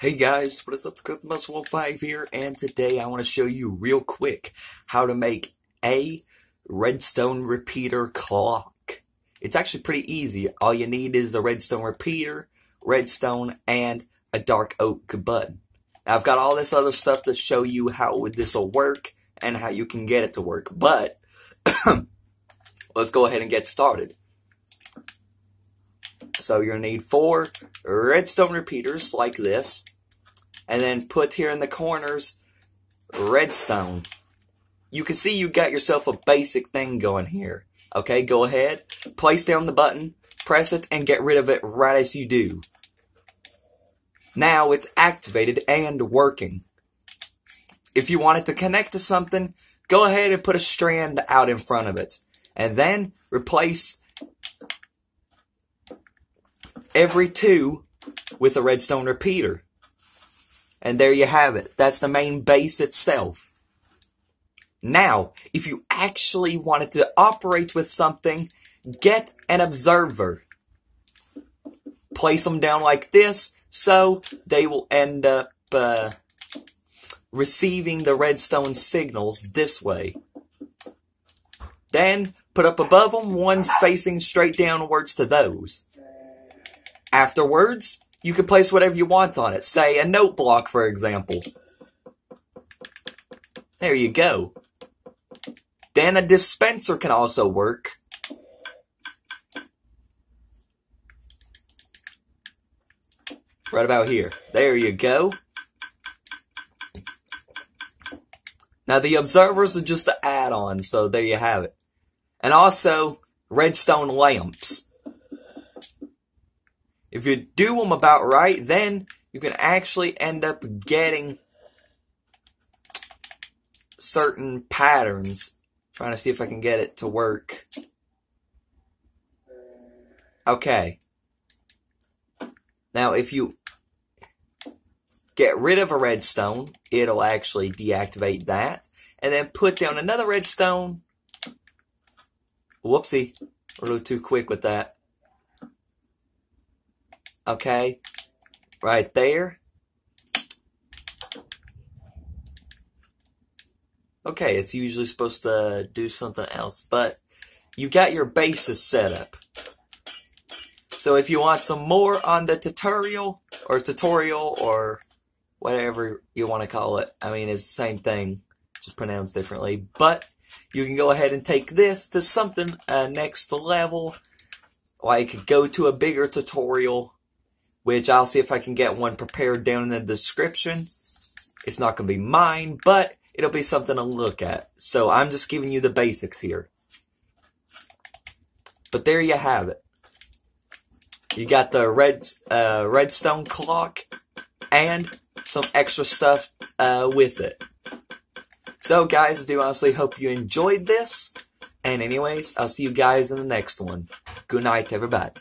Hey guys, what is up? Good Muscle 5 here, and today I want to show you real quick how to make a redstone repeater clock. It's actually pretty easy. All you need is a redstone repeater, redstone, and a dark oak button. Now, I've got all this other stuff to show you how this will work and how you can get it to work, but let's go ahead and get started. So you're going to need four redstone repeaters like this. And then put here in the corners redstone. You can see you got yourself a basic thing going here. Okay, go ahead, place down the button, press it, and get rid of it right as you do. Now it's activated and working. If you want it to connect to something, go ahead and put a strand out in front of it. And then replace every two with a redstone repeater. And there you have it. That's the main base itself. Now, if you actually wanted to operate with something, get an observer. Place them down like this so they will end up uh, receiving the redstone signals this way. Then put up above them ones facing straight downwards to those. Afterwards, you can place whatever you want on it. Say a note block, for example. There you go. Then a dispenser can also work. Right about here. There you go. Now the observers are just an add-on, so there you have it. And also, redstone lamps. If you do them about right, then you can actually end up getting certain patterns. trying to see if I can get it to work. Okay. Now, if you get rid of a redstone, it'll actually deactivate that. And then put down another redstone. Whoopsie. a little too quick with that. Okay? Right there. Okay, it's usually supposed to do something else, but you got your bases set up. So if you want some more on the tutorial, or tutorial, or whatever you want to call it, I mean, it's the same thing, just pronounced differently, but you can go ahead and take this to something uh, next level, like go to a bigger tutorial, which I'll see if I can get one prepared down in the description. It's not going to be mine, but it'll be something to look at. So I'm just giving you the basics here. But there you have it. You got the red uh, redstone clock and some extra stuff uh, with it. So guys, I do honestly hope you enjoyed this. And anyways, I'll see you guys in the next one. Good night, everybody.